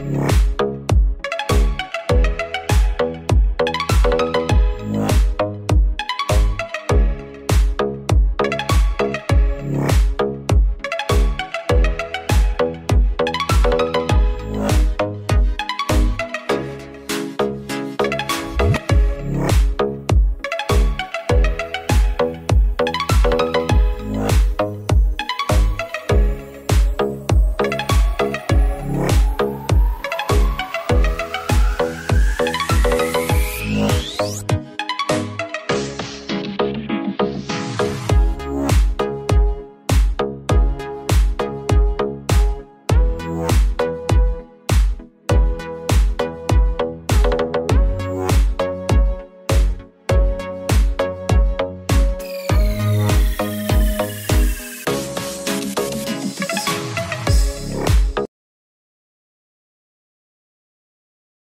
Yeah.